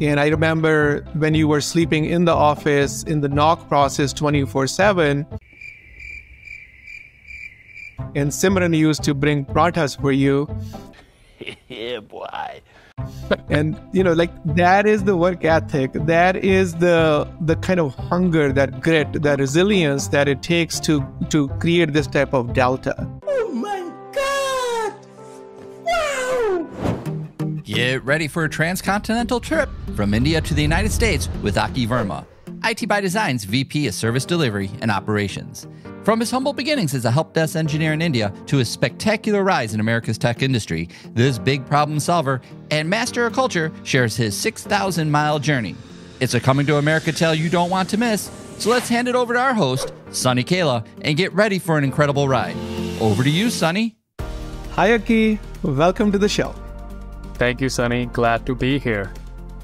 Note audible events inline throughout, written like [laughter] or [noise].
And I remember when you were sleeping in the office in the NOC process 24 7. And Simran used to bring pratas for you. [laughs] yeah, boy. and you know, like that is the work ethic. That is the the kind of hunger, that grit, that resilience that it takes to to create this type of delta. Oh Get ready for a transcontinental trip from India to the United States with Aki Verma, IT by Design's VP of Service Delivery and Operations. From his humble beginnings as a help desk engineer in India to his spectacular rise in America's tech industry, this big problem solver and master of culture shares his 6,000 mile journey. It's a coming to America tale you don't want to miss. So let's hand it over to our host, Sunny Kaila, and get ready for an incredible ride. Over to you, Sunny. Hi, Aki. Welcome to the show. Thank you, Sunny. Glad to be here.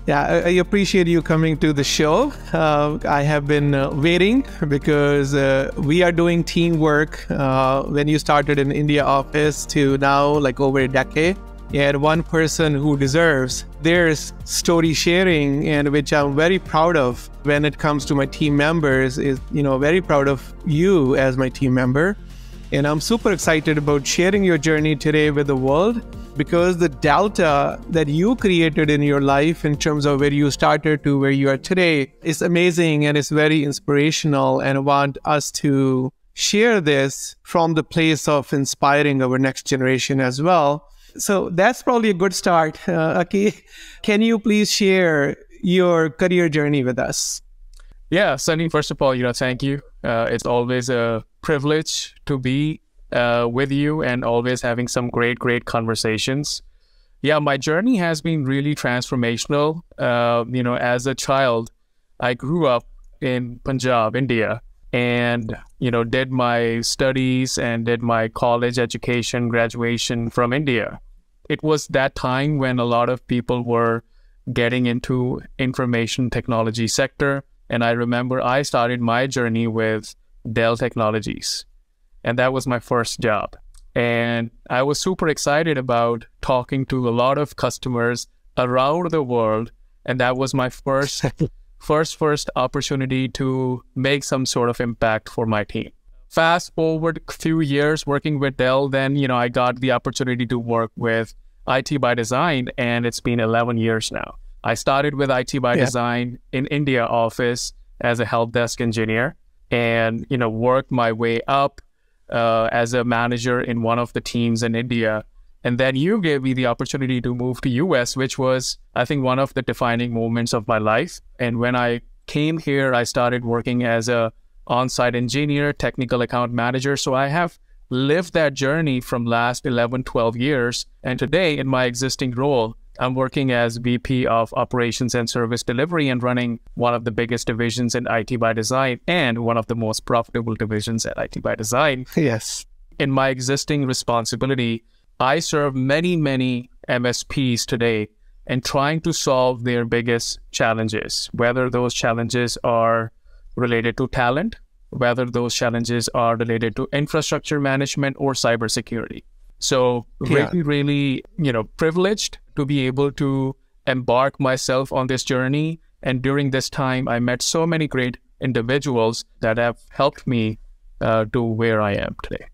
Yeah, I, appreciate you coming to the show. Uh, I have been uh, waiting because uh, we are doing teamwork uh, when you started in India office to now like over a decade. And one person who deserves their story sharing and which I'm very proud of when it comes to my team members is, you know, very proud of you as my team member. And I'm super excited about sharing your journey today with the world because the delta that you created in your life in terms of where you started to where you are today is amazing and it's very inspirational and I want us to share this from the place of inspiring our next generation as well. So that's probably a good start. [laughs] Uh, Aki, can you please share your career journey with us? Yeah, Sunny, first of all, you know, thank you. Uh, it's always a privilege to be uh, with you and always having some great, great conversations. Yeah, my journey has been really transformational. Uh, you know, as a child, I grew up in Punjab, India, and you know, did my studies and did my college education, graduation from India. It was that time when a lot of people were getting into information technology sector, and I remember I started my journey with Dell Technologies and that was my first job. And I was super excited about talking to a lot of customers around the world. And that was my first, [laughs] first, first opportunity to make some sort of impact for my team. Fast forward a few years working with Dell, then, you know, I got the opportunity to work with IT by Design, and it's been 11 years now. I started with IT by yeah. Design in India office as a help desk engineer and, you know, worked my way up uh, as a manager in one of the teams in India. And then you gave me the opportunity to move to US, which was, I think, one of the defining moments of my life. And when I came here, I started working as a on-site engineer, technical account manager. So I have lived that journey from last 11, 12 years. And today in my existing role, I'm working as VP of Operations and Service Delivery and running one of the biggest divisions in IT by Design and one of the most profitable divisions at IT by Design. [laughs] Yes. In my existing responsibility, I serve many, many MSPs today and trying to solve their biggest challenges, whether those challenges are related to talent, whether those challenges are related to infrastructure management or cybersecurity. So yeah. really, really, you know, privileged to be able to embark myself on this journey. And during this time, I met so many great individuals that have helped me uh, to where I am today.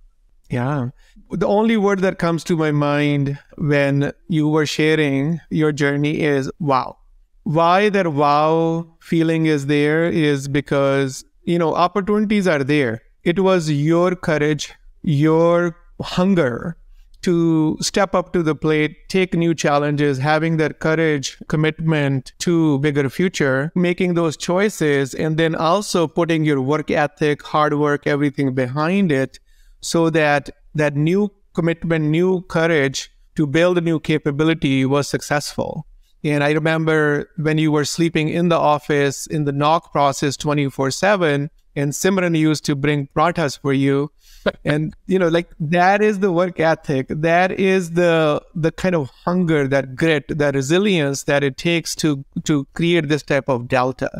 Yeah. The only word that comes to my mind when you were sharing your journey is wow. Why that wow feeling is there is because, you know, opportunities are there. It was your courage, your hunger to step up to the plate, take new challenges, having that courage, commitment to bigger future, making those choices, and then also putting your work ethic, hard work, everything behind it so that that new commitment, new courage to build a new capability was successful. And I remember when you were sleeping in the office in the NOC process 24 7, and Simran used to bring pratas for you and you know like that is the work ethic that is the the kind of hunger that grit that resilience that it takes to to create this type of delta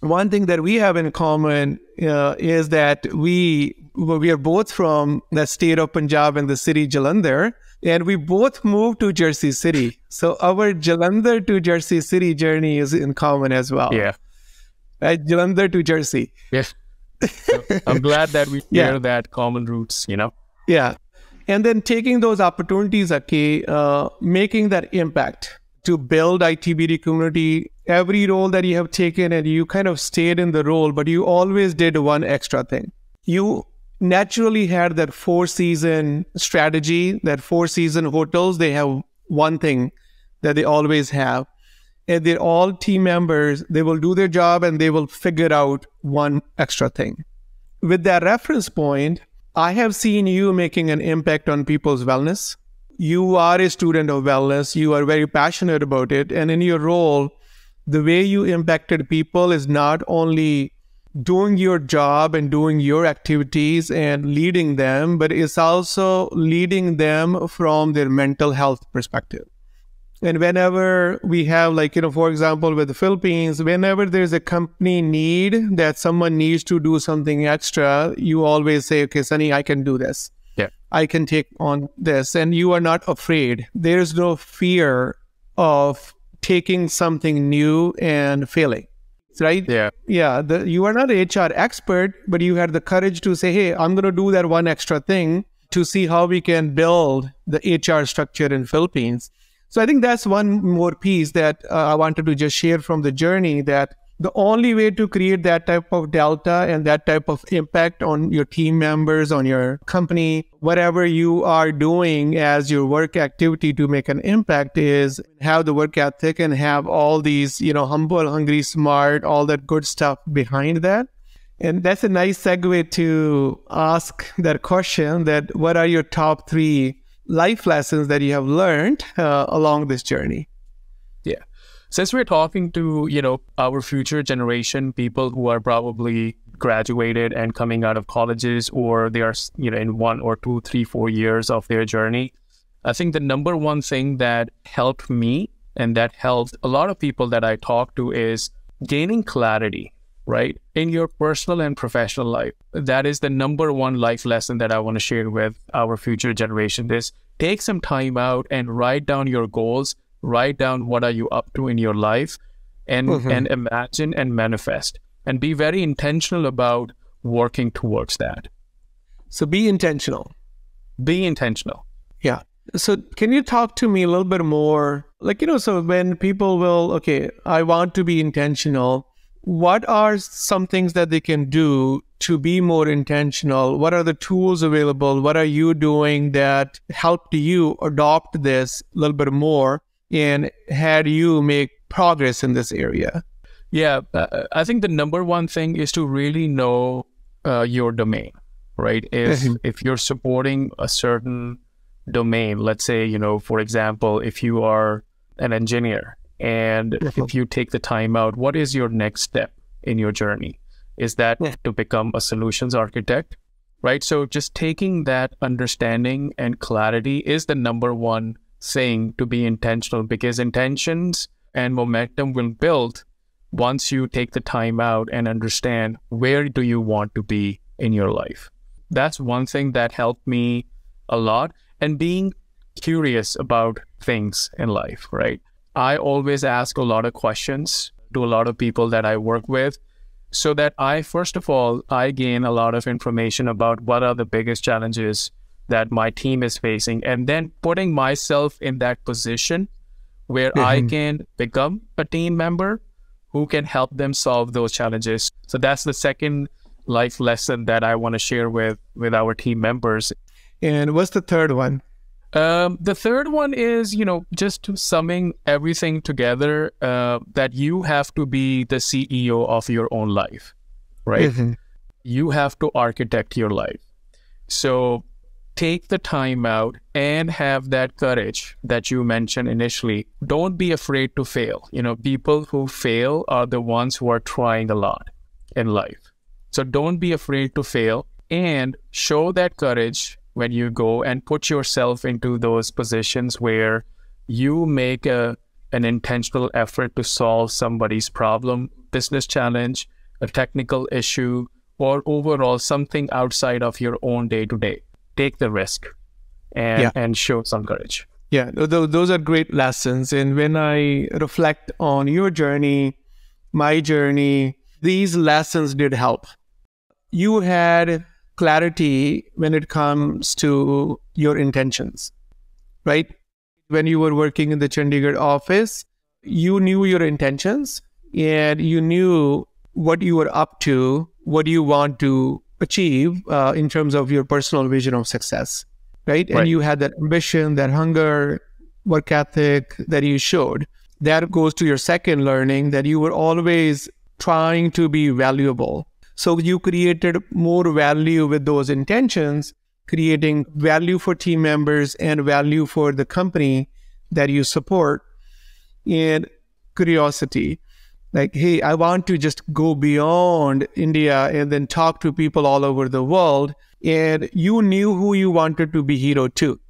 one thing that we have in common uh, is that we we are both from the state of punjab and the city jalandhar And we both moved to Jersey City. So our Jalandhar to Jersey City journey is in common as well. Yeah. Right? Jalandhar to Jersey. Yes. So I'm glad that we Yeah. share that common roots, you know? Yeah. And then taking those opportunities, okay, uh, making that impact to build ITBD community, every role that you have taken and you kind of stayed in the role, but you always did one extra thing. You naturally had that four season strategy, that four season hotels, they have one thing that they always have. And they're all team members, they will do their job and they will figure out one extra thing. With that reference point, I have seen you making an impact on people's wellness. You are a student of wellness, you are very passionate about it. And in your role, the way you impacted people is not only doing your job and doing your activities and leading them, but it's also leading them from their mental health perspective. And whenever we have, like, you know, for example, with the Philippines, whenever there's a company need that someone needs to do something extra, you always say, okay, Sunny, I can do this. Yeah. I can take on this. And you are not afraid. There's no fear of taking something new and failing. Right? Yeah. Yeah. The, you are not an HR expert, but you had the courage to say, hey, I'm going to do that one extra thing to see how we can build the HR structure in Philippines. So I think that's one more piece that uh, I wanted to just share from the journey that the only way to create that type of delta and that type of impact on your team members, on your company, whatever you are doing as your work activity to make an impact is have the work ethic and have all these, you know, humble, hungry, smart, all that good stuff behind that. And that's a nice segue to ask that question that what are your top three life lessons that you have learned uh, along this journey? Yeah. Since we're talking to, you know, our future generation, people who are probably graduated and coming out of colleges or they are, you know, in one or two, three, four years of their journey, I think the number one thing that helped me and that helped a lot of people that I talk to is gaining clarity, right? In your personal and professional life. That is the number one life lesson that I want to share with our future generation is take some time out and write down your goals, write down what are you up to in your life and Mhm. and imagine and manifest and be very intentional about working towards that. So be intentional. Be intentional. Yeah. So can you talk to me a little bit more? Like, you know, so when people will, okay, I want to be intentional, what are some things that they can do to be more intentional? What are the tools available? What are you doing that helped you adopt this a little bit more and had you make progress in this area? Yeah, uh, I think the number one thing is to really know uh, your domain, right? If Mhm. if you're supporting a certain domain, let's say, you know, for example, if you are an engineer and if you take the time out, what is your next step in your journey? Is that Yeah. to become a solutions architect? Right? So just taking that understanding and clarity is the number one thing to be intentional because intentions and momentum will build once you take the time out and understand where do you want to be in your life that's one thing that helped me a lot and being curious about things in life right i always ask a lot of questions to a lot of people that i work with so that i first of all i gain a lot of information about what are the biggest challenges that my team is facing and then putting myself in that position where I Mhm. can become a team member who can help them solve those challenges. So that's the second life lesson that I want to share with with our team members. And what's the third one? Um, the third one is, you know, just summing everything together uh, that you have to be the CEO of your own life, right? Mhm. you have to architect your life. So take the time out and have that courage that you mentioned initially. Don't be afraid to fail. You know, people who fail are the ones who are trying a lot in life. So don't be afraid to fail and show that courage when you go and put yourself into those positions where you make a an intentional effort to solve somebody's problem, business challenge, a technical issue, or overall something outside of your own day to day. Take the risk. and Yeah. and show some courage. Yeah, th- th- those are great lessons. And when I reflect on your journey, my journey, these lessons did help. You had clarity when it comes to your intentions, right? When you were working in the Chandigarh office, you knew your intentions and you knew what you were up to, what you want to achieve uh, in terms of your personal vision of success right? And you had that ambition, that hunger, work ethic that you showed. That goes to your second learning that you were always trying to be valuable. So you created more value with those intentions, creating value for team members and value for the company that you support and curiosity. Like, hey, I want to just go beyond India and then talk to people all over the world. And you knew who you wanted to be hero to.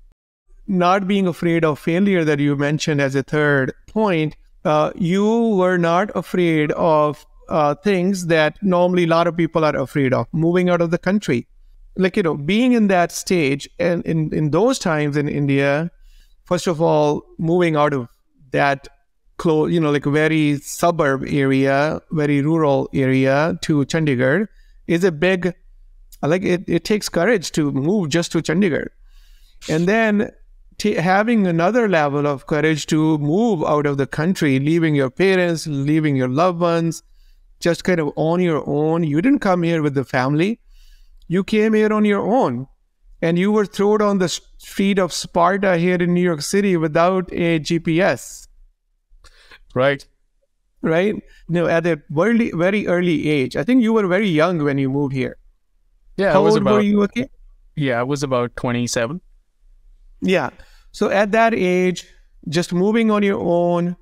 Not being afraid of failure that you mentioned as a third point, uh, you were not afraid of uh, things that normally a lot of people are afraid of moving out of the country. Like, you know, being in that stage and in, in those times in India, first of all, moving out of that close, you know, like very suburb area, very rural area to Chandigarh is a big, like it, it takes courage to move just to Chandigarh. And then having another level of courage to move out of the country, leaving your parents, leaving your loved ones, just kind of on your own. You didn't come here with the family. You came here on your own and you were thrown on the street of Sparta here in New York City without a GPS, Right. right? Know, at a very, very early age. I think you were very young when you moved here. Yeah, How I was old about were you? Okay. yeah, I was about 27. Yeah. So at that age, just moving on your own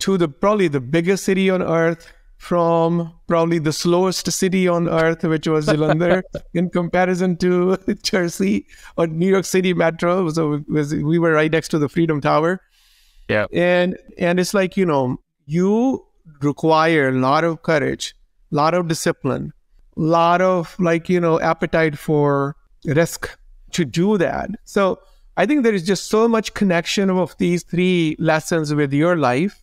to the probably the biggest city on earth from probably the slowest city on earth, which was Jalandhar, [laughs] in comparison to [laughs] Jersey or New York City Metro. So was, we were right next to the Freedom Tower. Yeah. And and it's like, you know, you require a lot of courage, a lot of discipline, a lot of like, you know, appetite for risk to do that. So I think there is just so much connection of these three lessons with your life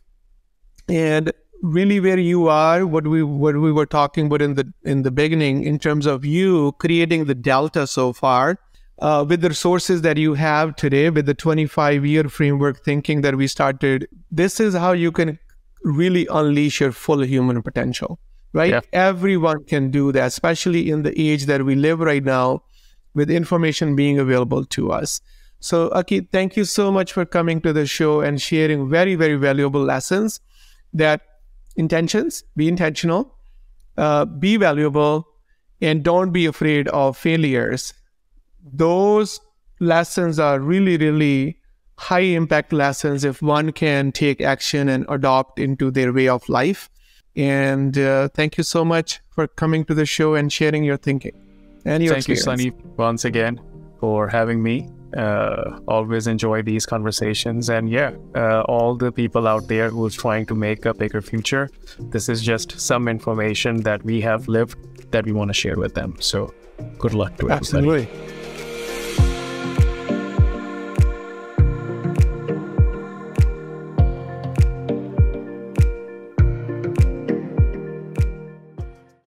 and really where you are, what we what we were talking about in the in the beginning in terms of you creating the delta so far. Uh, with the resources that you have today, with the 25 year framework thinking that we started, this is how you can really unleash your full human potential, right? Yeah. Everyone can do that, especially in the age that we live right now with information being available to us. So, Aki, thank you so much for coming to the show and sharing very, very valuable lessons that intentions, be intentional, uh, be valuable, and don't be afraid of failures. Those lessons are really, really high impact lessons if one can take action and adopt into their way of life. And uh, thank you so much for coming to the show and sharing your thinking and your Thank you. Sunny, once again for having me. Uh, always enjoy these conversations. And yeah, uh, all the people out there who's trying to make a bigger future, this is just some information that we have lived that we want to share with them. So good luck to everybody. Absolutely.